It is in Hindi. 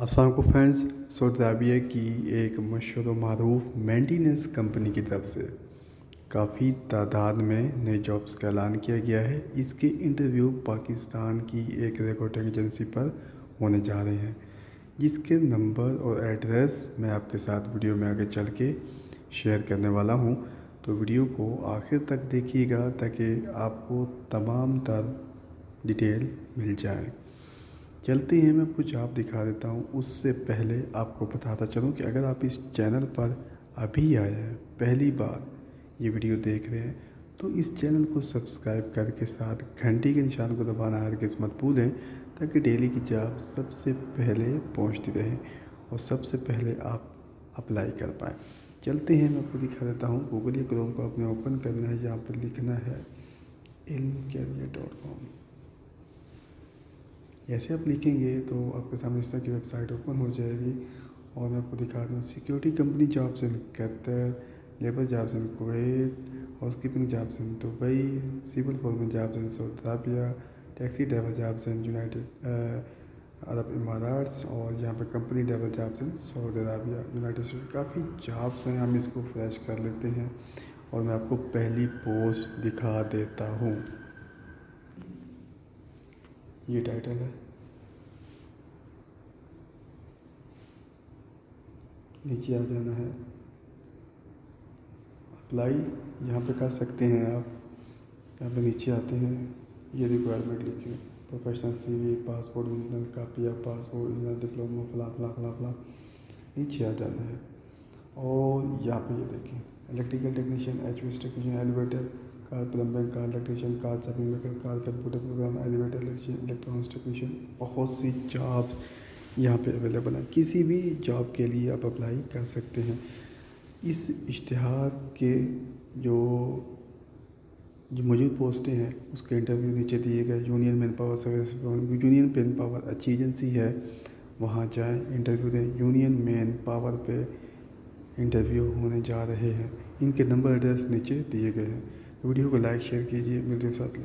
असल फ्रेंड्स सऊदी अरबिया की एक मशहूर मरूफ मेंटेनेंस कंपनी की तरफ़ से काफ़ी तादाद में नए जॉब्स का ऐलान किया गया है। इसके इंटरव्यू पाकिस्तान की एक रिकॉर्डिंग एजेंसी पर होने जा रहे हैं। जिसके नंबर और एड्रेस मैं आपके साथ वीडियो में आगे चल के शेयर करने वाला हूँ। तो वीडियो को आखिर तक देखिएगा ताकि आपको तमाम तर डिटेल मिल जाए। चलते हैं, मैं कुछ आप दिखा देता हूँ। उससे पहले आपको बताता चलूँ कि अगर आप इस चैनल पर अभी आए हैं, पहली बार ये वीडियो देख रहे हैं तो इस चैनल को सब्सक्राइब करके साथ घंटी के निशान को दबाना हर किस मत भूलें, ताकि डेली की जॉब सबसे पहले पहुँचती रहे और सबसे पहले आप अप्लाई कर पाएँ। चलते हैं, मैं आपको दिखा देता हूँ। गूगल या क्रोम को अपने ओपन करना है, जहाँ पर लिखना है इन कैरियर डॉट कॉम ऐसे आप लिखेंगे तो आपके सामने इस तरह की वेबसाइट ओपन हो जाएगी और मैं आपको दिखा दूँ security company jobs in Qatar labour jobs in Kuwait house keeping jobs in Dubai civil foreman jobs in Saudi Arabia taxi driver jobs in United Arab Emirates और यहाँ पर company driver jobs in Saudi Arabia United State काफ़ी जॉब्स हैं, हम इसको फ्लैश कर लेते हैं और मैं आपको पहली पोस्ट दिखा देता हूँ। ये टाइटल है। नीचे आ जाना है। अप्लाई यहाँ पे कर सकते हैं आप। यहाँ पे नीचे आते हैं। ये रिक्वायरमेंट लिखिए। Professional CV passport original copy या पासपोर्ट ओरिजिनल डिप्लोमा फला फला फला फला नीचे आ जाना है। और यहाँ पे ये देखें। Electrical technician H technician elevator car plumbing कार इलेक्ट्रिशियन कार shopping maker car computer program elevator electronics technician बहुत सी जॉब्स यहाँ पे अवेलेबल हैं। किसी भी जॉब के लिए आप अप्लाई कर सकते हैं। इस इश्तहार के जो जो मौजूद पोस्टें हैं, उसके इंटरव्यू नीचे दिए गए। Union manpower service union manpower अच्छी एजेंसी है, वहाँ जाएँ इंटरव्यू दें। यूनियन मैन पावर पे इंटरव्यू होने जा रहे हैं। इनके नंबर एड्रेस नीचे दिए गए हैं। वीडियो को लाइक शेयर कीजिए। मिलते हैं साथ